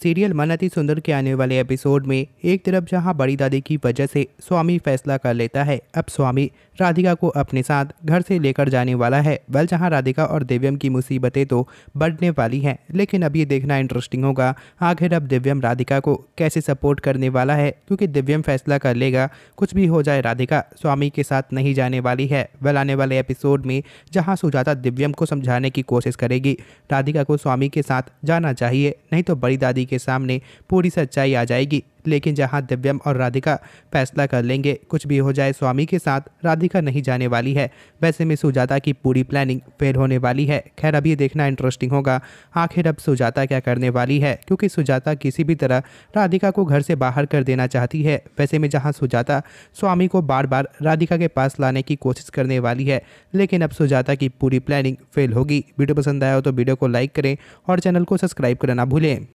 Serial मनती सुंदर के आने वाले एपिसोड में एक तरफ़ जहाँ बड़ी दादी की वजह से स्वामी फैसला कर लेता है, अब स्वामी राधिका को अपने साथ घर से लेकर जाने वाला है। वेल, जहाँ राधिका और दिव्यम की मुसीबतें तो बढ़ने वाली हैं, लेकिन अब ये देखना इंटरेस्टिंग होगा, आखिर अब दिव्यम राधिका को कैसे सपोर्ट करने वाला है, क्योंकि दिव्यम फैसला कर लेगा, कुछ भी हो जाए राधिका स्वामी के साथ नहीं जाने वाली है। वेल, आने वाले एपिसोड में जहाँ सुजाता दिव्यम को समझाने की कोशिश करेगी, राधिका को स्वामी के साथ जाना चाहिए, नहीं तो बड़ी दादी के सामने पूरी सच्चाई आ जाएगी। लेकिन जहाँ दिव्यम और राधिका फैसला कर लेंगे, कुछ भी हो जाए स्वामी के साथ, राधिका नहीं जाने वाली है। वैसे में सुजाता की पूरी प्लानिंग फेल होने वाली है। खैर, अब ये देखना इंटरेस्टिंग होगा। आखिर अब सुजाता क्या करने वाली है? क्योंकि सुजाता किसी भी तरह राधिका को घर से बाहर कर देना चाहती है। वैसे में जहाँ सुजाता स्वामी को बार बार राधिका के पास लाने की कोशिश करने वाली है, लेकिन अब सुजाता की पूरी प्लानिंग फेल होगी। वीडियो पसंद आया हो तो वीडियो को लाइक करें और चैनल को सब्सक्राइब करना भूलें।